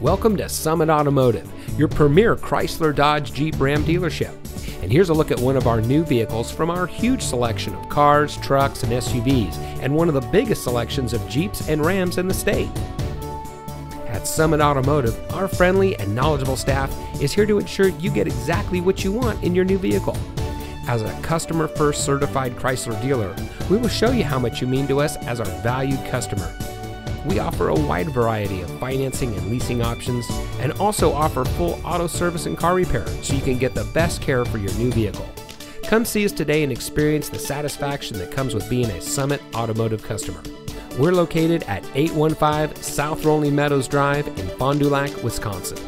Welcome to Summit Automotive, your premier Chrysler Dodge Jeep Ram dealership. And here's a look at one of our new vehicles from our huge selection of cars, trucks, and SUVs, and one of the biggest selections of Jeeps and Rams in the state. At Summit Automotive, our friendly and knowledgeable staff is here to ensure you get exactly what you want in your new vehicle. As a customer first certified Chrysler dealer, we will show you how much you mean to us as our valued customer. We offer a wide variety of financing and leasing options and also offer full auto service and car repair so you can get the best care for your new vehicle. Come see us today and experience the satisfaction that comes with being a Summit Automotive customer. We're located at 815 South Rolling Meadows Drive in Fond du Lac, Wisconsin.